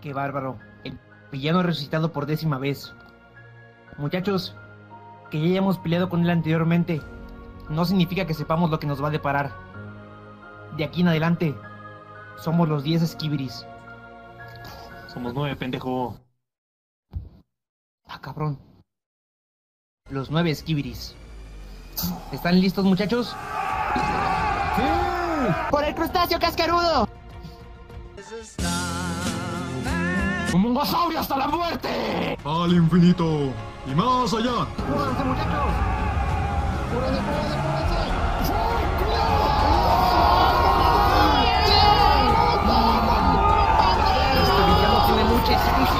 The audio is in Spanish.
Qué bárbaro. El villano resucitado por décima vez. Muchachos, que ya hayamos peleado con él anteriormente, no significa que sepamos lo que nos va a deparar. De aquí en adelante, somos los 10 esquiviris. Somos nueve, pendejo. Ah, cabrón. Los nueve esquiviris. ¿Están listos, muchachos? ¡Por el crustáceo cascarudo! ¡Un mongosaurio hasta la muerte! ¡Al infinito! ¡Y más allá! ¡Cúrense, muchachos! ¡Cúrense, cúrense, cúrense! Este villano tiene mucha esencia.